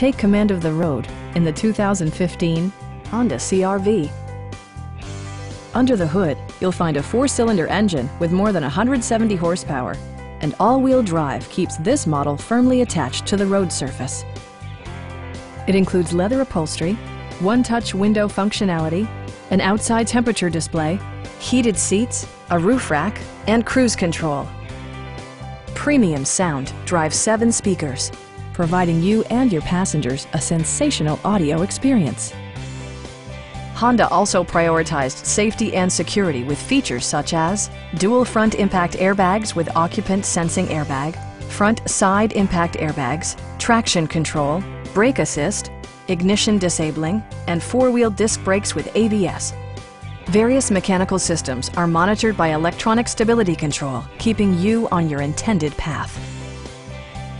Take command of the road in the 2015 Honda CRV. Under the hood, you'll find a four-cylinder engine with more than 170 horsepower, and all-wheel drive keeps this model firmly attached to the road surface. It includes leather upholstery, one-touch window functionality, an outside temperature display, heated seats, a roof rack, and cruise control. Premium sound drives seven speakers, providing you and your passengers a sensational audio experience. Honda also prioritized safety and security with features such as dual front impact airbags with occupant sensing airbag, front side impact airbags, traction control, brake assist, ignition disabling, and four-wheel disc brakes with ABS. Various mechanical systems are monitored by electronic stability control, keeping you on your intended path.